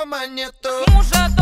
дома нету. Мужа дома